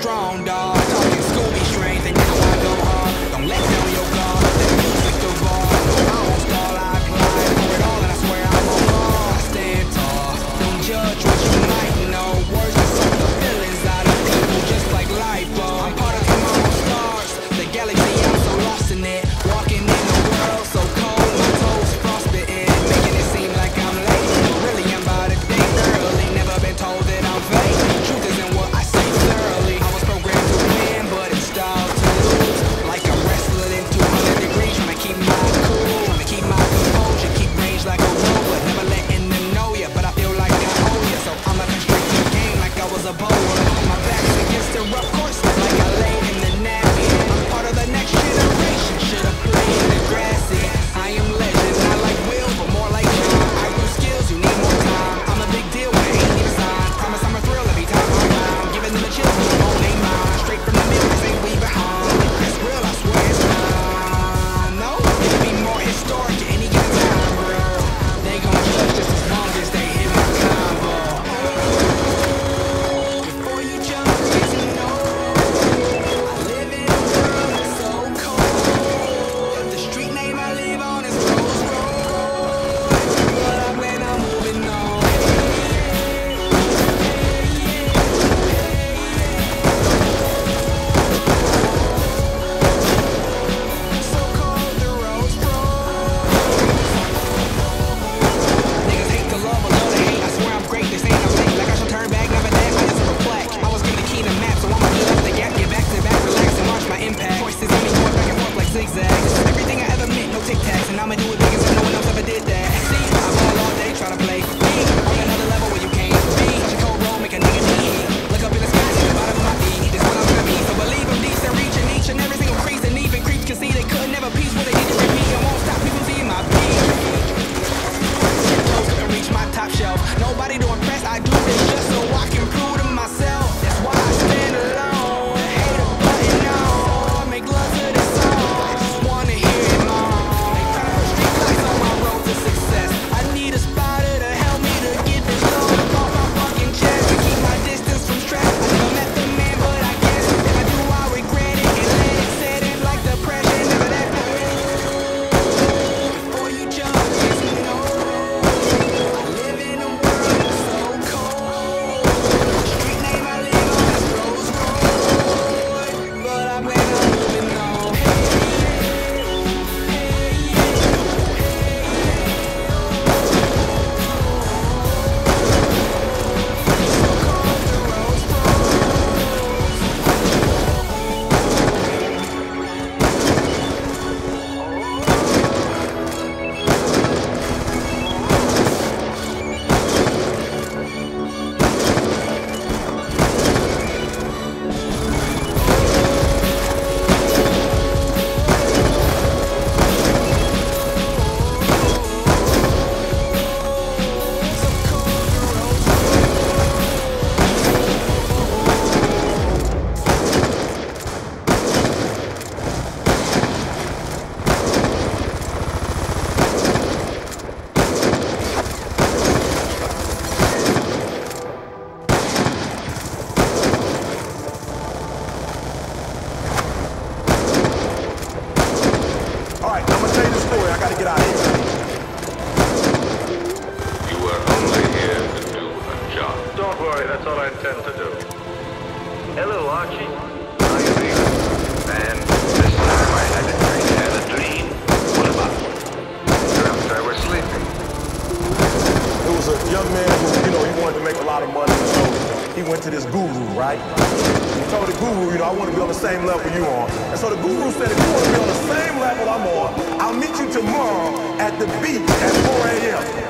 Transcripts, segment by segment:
strong, I gotta get out of here. You were only here to do a job. Don't worry, that's all I intend to do. Hello, Archie. How you feeling? Man, this time I had a dream. Had a dream? What about? Dreamt I was sleeping. There was a young man who, you know, he wanted to make a lot of money, so he went to this guru, right? Told the guru, you know, I want to be on the same level you are. And so the guru said, if you want to be on the same level I'm on, I'll meet you tomorrow at the beach at 4 a.m.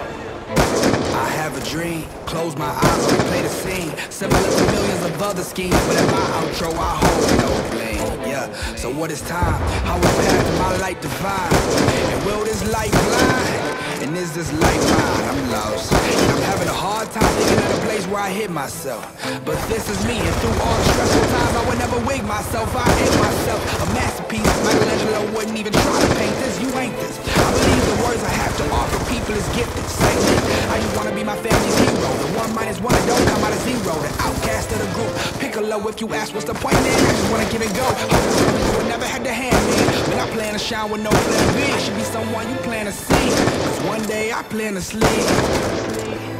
I have a dream, close my eyes, replay the scene. Similar to millions of other schemes, but in my outro, I hold no blame. Yeah, so what is time? How will path my light divine? And will this light blind? And is this light mine? I'm lost. And I'm having a hard time thinking of the place where I hit myself. But this is me, and through all the stressful times, I would never wig myself. I hit myself. A masterpiece. Michelangelo wouldn't even try to paint this. You ain't this. I believe the words I have to offer people is gifted. Say it. I just wanna be my family's hero. The one minus one that don't come out of zero. The outcast of the group. Piccolo if you ask what's the point, man, I just wanna give it go. You would never had to hand me. But I plan to shine with no plan B. Should be someone you plan to see. Cause one day I plan to sleep.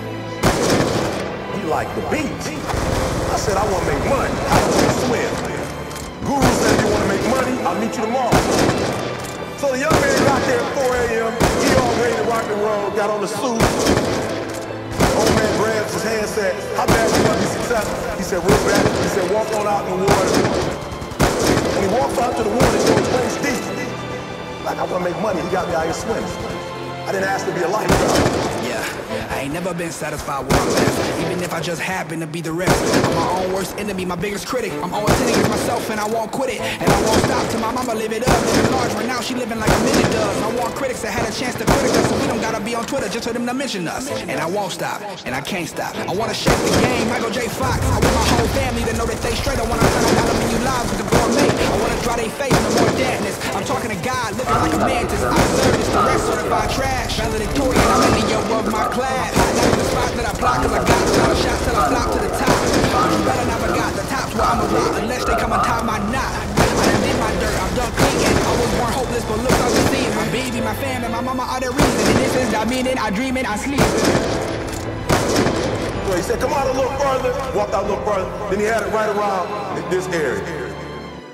He liked the beach. I said, I want to make money. I want to swim. Guru said, if you want to make money, I'll meet you tomorrow. So the young man got there at 4 a.m. He all ready to rock and roll, got on the suit. Old man grabs his hand, said, how bad you want to be successful? He said, real bad. He said, walk on out in the water. When he walks out to the water, he goes waist deep. Like, I want to make money. He got me out here swimming. I didn't ask to be a lifeguard. I ain't never been satisfied with my best, even if I just happen to be the rest. I'm my own worst enemy, my biggest critic. I'm always telling it myself and I won't quit it. And I won't stop till my mama live it up. Living large right now, she living like a minute does. I want critics that had a chance to critic us, so we don't gotta be on Twitter just for them to mention us. And I won't stop, and I can't stop. I wanna shake the game, Michael J. Fox. I want my whole family to know that they straight. I wanna turn on menu lives with the gourmet. I wanna draw they face, no more deadness. I'm talking to God, living like a mantis. I this, the rest certified trash. Valedictorian, I'm in the yo of my class. Not in the spot that I block, cause I got of shots till I flop to the top. You better not forgot the top's where I'm a rock, unless they come and tie my knot. I did my dirt, I'm done cleaning. I was born hopeless, but look, I was my baby, my family, my mama are the reason. And this is I mean it, I dream it, I sleep. So he said, come out a little further. Walked out a little further. Then he had it right around this area,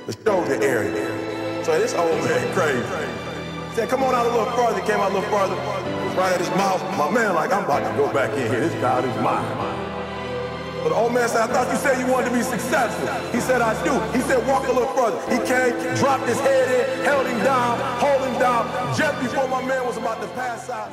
the shoulder area. So this old man crazy. He said, come on out a little further. Came out a little further. Right at his mouth. My man, like, I'm about to go back in here. This guy is mine. But the old man said, I thought you said you wanted to be successful. He said, I do. He said, walk a little further. He came, dropped his head in, held him down, hold him down. Just before my man was about to pass out.